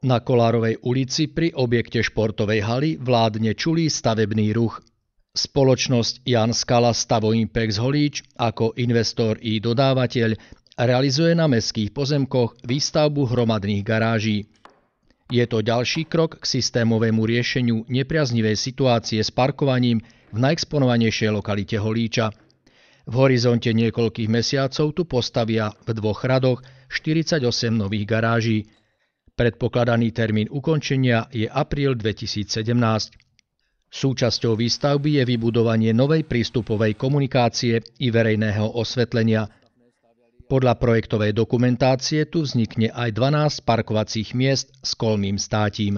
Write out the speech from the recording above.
Na Kolárovej ulici pri objekte športovej haly vládne čulý stavebný ruch. Spoločnosť Jan Skala Stavo Impex Holíč ako investor i dodávateľ realizuje na mestských pozemkoch výstavbu hromadných garáží. Je to ďalší krok k systémovému riešeniu nepriaznivej situácie s parkovaním v najexponovanejšej lokalite Holíča. V horizonte niekoľkých mesiacov tu postavia v dvoch radoch 48 nových garáží. Predpokladaný termín ukončenia je apríl 2017. Súčasťou výstavby je vybudovanie novej prístupovej komunikácie i verejného osvetlenia. Podľa projektovej dokumentácie tu vznikne aj 12 parkovacích miest s kolmým státím.